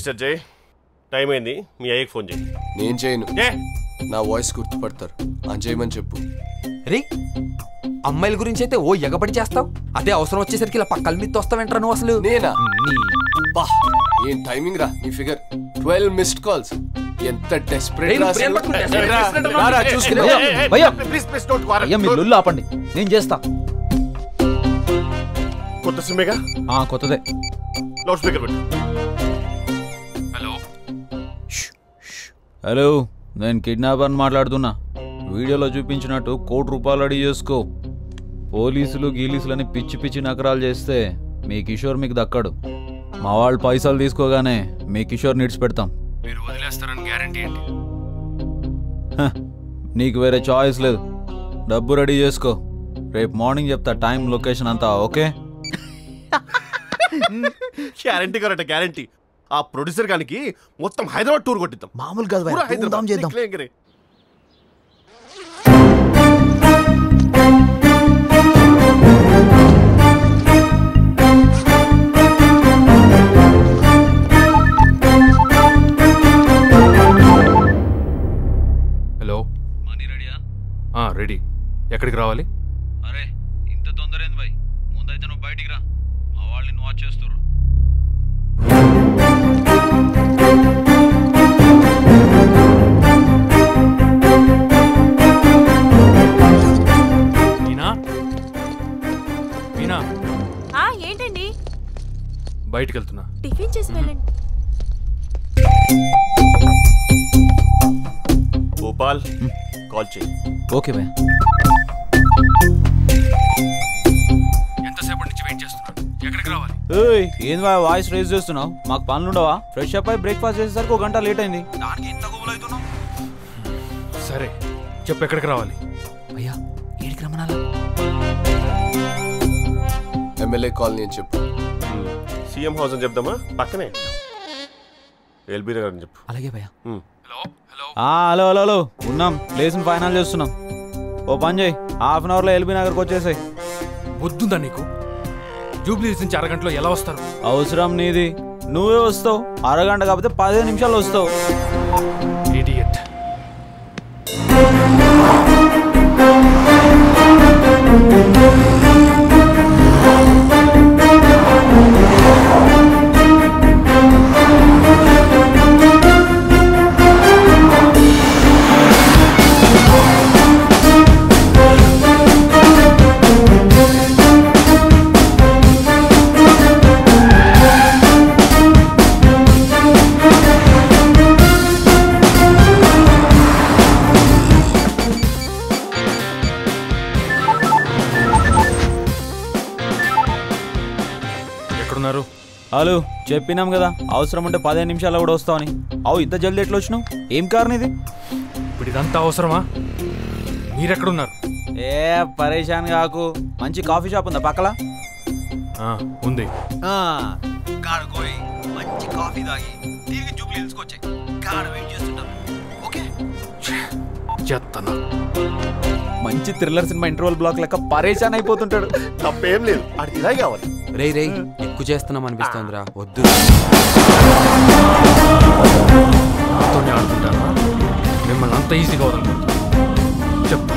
Register చేయి time అయింది. మీ అయ్యకి ఫోన్ చేయి. నేను చేయను. ఏ? నా వాయిస్ గుర్తుపడతారు. అని చేయమని చెప్పు. రే అమ్మాయిల గురించి అయితే ఓ ఎగబడి చేస్తావు? అదే అవసరం వచ్చేసరికి ఇలా పక్కల మీద వస్తావేంట్రా నువ్వు అసలు? నేనా? బా ఏం టైమింగ్ రా నీ ఫిగర్ ట్వెల్వ్ మిస్డ్ కాల్స్ ఎంత డెస్పరేట్ మీరు లొల్లు ఆపండి. నేను చేస్తా. కొత్త సిమ్మేగా ఆ కొత్తదే. లౌడ్ స్పీకర్ పెట్టు. హలో నేను కిడ్నాపర్ని మాట్లాడుతున్నా. వీడియోలో చూపించినట్టు కోటి రూపాయలు అడిగి చేసుకో. పోలీసులు గీలీసులని పిచ్చి పిచ్చి నకరాలు చేస్తే మీ కిషోర్ మీకు దక్కడు. మా వాళ్ళు పైసలు తీసుకోగానే మీ కిషోర్ నిడిచిపెడతాం మీరు వదిలేస్తారని గ్యారంటీ ఏంటి హ, నీకు వేరే చాయిస్ లేదు. డబ్బు రెడీ చేసుకో. రేపు మార్నింగ్ చెప్తా టైం లొకేషన్ అంతా ఓకే? గ్యారంటీ కరెక్ట్ గ్యారంటీ ఆ ప్రొడ్యూసర్ గానికి మొత్తం హైదరాబాద్ టూర్ కొట్టిద్దాం. మామూలు కాదు హైదరాబాద్. చేద్దాం. హలో. మనీ రెడీయా? రెడీ. ఎక్కడికి రావాలి? బయటికి వెళ్తున్నా టిఫిన్ చేసి వెళ్ళండి. గోపాల్ కాల్ చేయి. ఓకే బాయ్ ఎంతసేపటి నుంచి వెయిట్ చేస్తున్నాను ఎక్కడికి రావాలి? ఏయ్ ఏంది బాయ్ వాయిస్ రేజ్ చేస్తున్నావు? మాకు పనులు ఉండవా ఫ్రెష్ అప్ అయి బ్రేక్ఫాస్ట్ చేసేసరికి ఒక గంట లేట్ అయింది. దానికి ఇంత గుబులు అవుతున్నావు? సరే చెప్పు ఎక్కడికి రావాలి? అయ్యా ఏడికి రమ్మనాలా? ఎమ్మెల్యే కాలనీ అని చెప్పు. సీఎం హౌస్ అని చెప్దామా? పక్కనే. ఎల్బీ నగర్ అని చెప్పు. అలాగే భయ్యా. ఉమ్. Hello hello. Hello hello hello. ఉన్నాం. ప్లేస్ని ఫైనల్ చేస్తున్నాం. ఓ పని చేయి. హాఫ్ అన్ అవర్లో ఎల్బీ నగర్కి వచ్చేసాయి. వద్దుందా నీకు? జూబ్లీస్ నుంచి అరగంటలో ఎలా వస్తారు? అవసరం నీది. నువ్వే వస్తావు. అరగంట కాకపోతే పదిహేను నిమిషాలు వస్తావు. హలో చెప్పినాం కదా అవసరం ఉంటే పదిహేను నిమిషాల్లో కూడా వస్తావని. అవు ఇంత జల్దీ ఎట్లా వచ్చినావు? ఏం కారణం ఇది? ఇప్పుడు ఇదంతా అవసరమా? మీరెక్కడున్నారు? ఏ పరేషాన్ కాకు. మంచి కాఫీ షాప్ ఉందా పక్కల? ఆ, ఉంది. కాడుకోయి మంచి కాఫీ తాగి తిరిగి జూబ్లీ తీసుకొచ్చాయి కాడ వెయిట్ చేస్తుంటాం. ఓకే? చెత్తనా. మంచి థ్రిల్లర్ సినిమా ఇంటర్వల్ బ్లాక్ లెక్క పరేషాన్ అయిపోతుంటాడు. తప్పేం లేదు ఆడికి ఇలాగే కావాలి. రే రే ఎక్కువ చేస్తున్నాం అనిపిస్తోందిరా. వద్దు. నాతోనే ఆడుకుంటారా? మిమ్మల్ని అంత ఈజీగా వదలకూడదు. చెప్తా